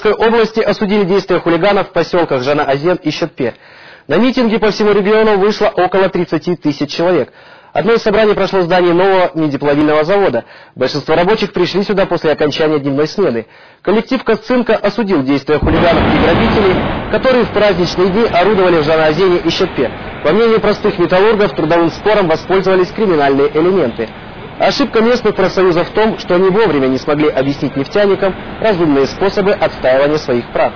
Курской области осудили действия хулиганов в поселках Жана-Азен и Щетпе. На митинги по всему региону вышло около 30 тысяч человек. Одно из собраний прошло в здании нового медиплавильного завода. Большинство рабочих пришли сюда после окончания дневной смены. Коллектив Косцинка осудил действия хулиганов и грабителей, которые в праздничные дни орудовали в Жана-Азене и Щетпе. По мнению простых металлургов, трудовым спором воспользовались криминальные элементы. Ошибка местных профсоюзов в том, что они вовремя не смогли объяснить нефтяникам разумные способы отстаивания своих прав.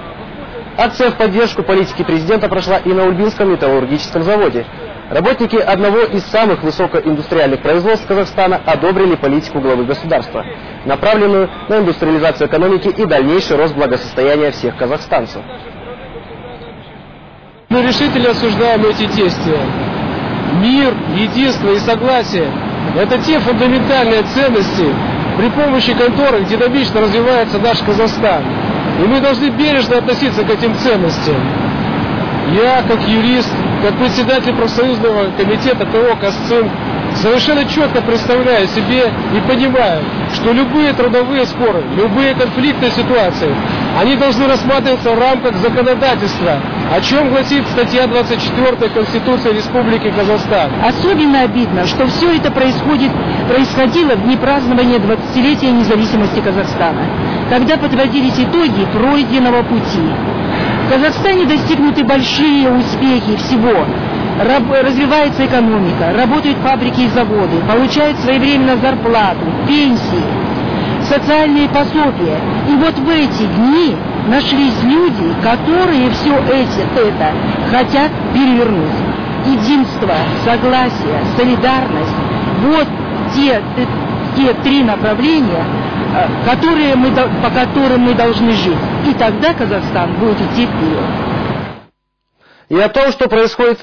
Акция в поддержку политики президента прошла и на Ульбинском металлургическом заводе. Работники одного из самых высокоиндустриальных производств Казахстана одобрили политику главы государства, направленную на индустриализацию экономики и дальнейший рост благосостояния всех казахстанцев. Мы решительно осуждаем эти действия. Мир, единство и согласие это те фундаментальные ценности, при помощи которых динамично развивается наш Казахстан. И мы должны бережно относиться к этим ценностям. Я, как юрист, как председатель профсоюзного комитета ТО «Косцин», совершенно четко представляю себе и понимаю, что любые трудовые споры, любые конфликтные ситуации, они должны рассматриваться в рамках законодательства, о чем гласит статья 24 Конституции Республики Казахстан. Особенно обидно, что все это происходит, происходило в дни празднования 20-летия независимости Казахстана, когда подводились итоги пройденного пути. В Казахстане достигнуты большие успехи всего. Раб, развивается экономика, работают фабрики и заводы, получают своевременно зарплату, пенсии, социальные пособия. И вот в эти дни нашлись люди, которые все эти, это хотят перевернуть. Единство, согласие, солидарность – вот те, те три направления, э, которые мы, по которым мы должны жить. И тогда Казахстан будет идти вперед. И о том, что происходит